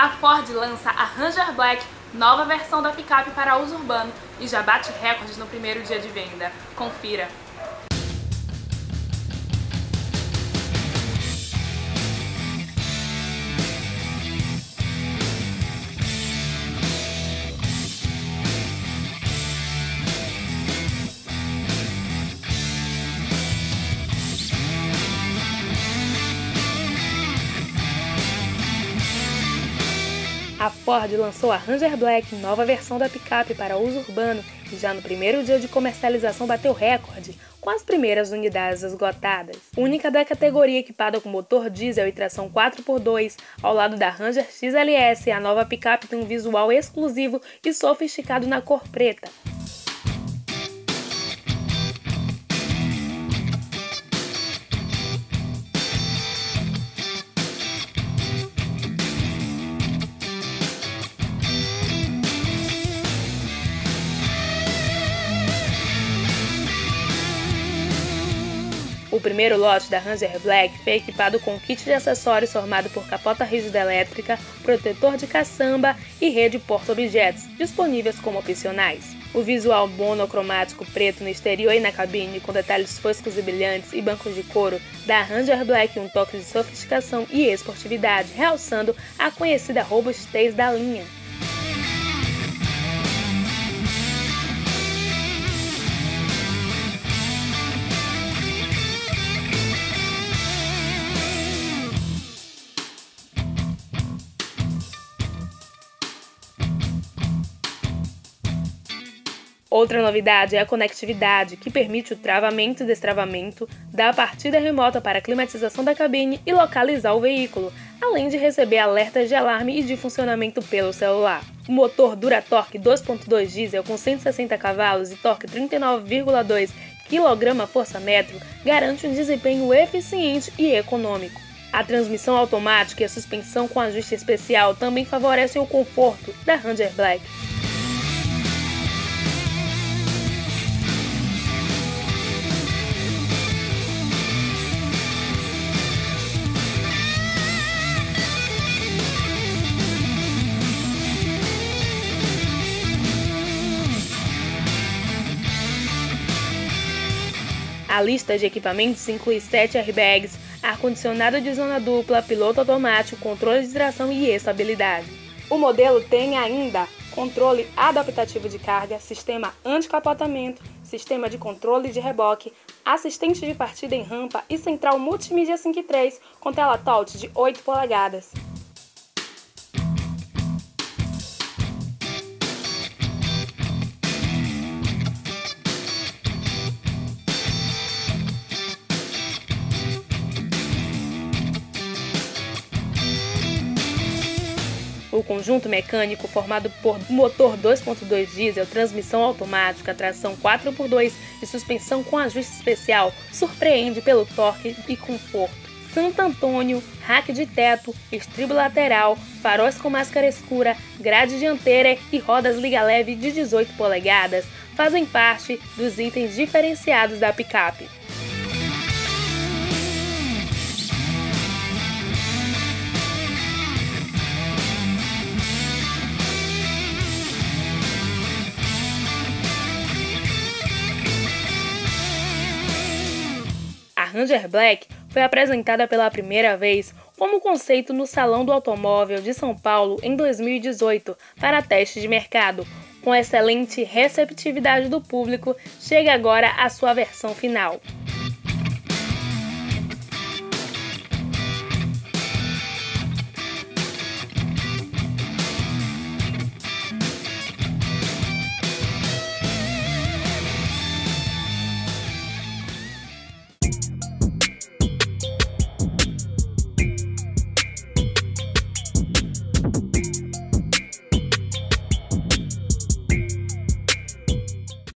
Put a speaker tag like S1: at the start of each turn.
S1: A Ford lança a Ranger Black, nova versão da picape para uso urbano, e já bate recordes no primeiro dia de venda. Confira! A Ford lançou a Ranger Black, nova versão da picape para uso urbano, e já no primeiro dia de comercialização bateu recorde, com as primeiras unidades esgotadas. Única da categoria equipada com motor diesel e tração 4x2, ao lado da Ranger XLS, a nova picape tem um visual exclusivo e sofisticado na cor preta. O primeiro lote da Ranger Black foi equipado com um kit de acessórios formado por capota rígida elétrica, protetor de caçamba e rede porta-objetos, disponíveis como opcionais. O visual monocromático preto no exterior e na cabine, com detalhes foscos e brilhantes e bancos de couro, dá a Ranger Black um toque de sofisticação e esportividade, realçando a conhecida robustez da linha. Outra novidade é a conectividade, que permite o travamento e destravamento da partida remota para a climatização da cabine e localizar o veículo, além de receber alertas de alarme e de funcionamento pelo celular. O motor Duratorque 2.2 diesel com 160 cavalos e torque 39,2 kgfm garante um desempenho eficiente e econômico. A transmissão automática e a suspensão com ajuste especial também favorecem o conforto da Ranger Black. A lista de equipamentos inclui 7 airbags, ar-condicionado de zona dupla, piloto automático, controle de tração e estabilidade. O modelo tem ainda controle adaptativo de carga, sistema anti-capotamento, sistema de controle de reboque, assistente de partida em rampa e central multimídia 5.3 com tela touch de 8 polegadas. O conjunto mecânico, formado por motor 2.2 diesel, transmissão automática, tração 4x2 e suspensão com ajuste especial, surpreende pelo torque e conforto. Santo Antônio, rack de teto, estribo lateral, faróis com máscara escura, grade dianteira e rodas liga leve de 18 polegadas fazem parte dos itens diferenciados da picape. Ranger Black foi apresentada pela primeira vez como conceito no Salão do Automóvel de São Paulo em 2018 para teste de mercado. Com excelente receptividade do público, chega agora a sua versão final.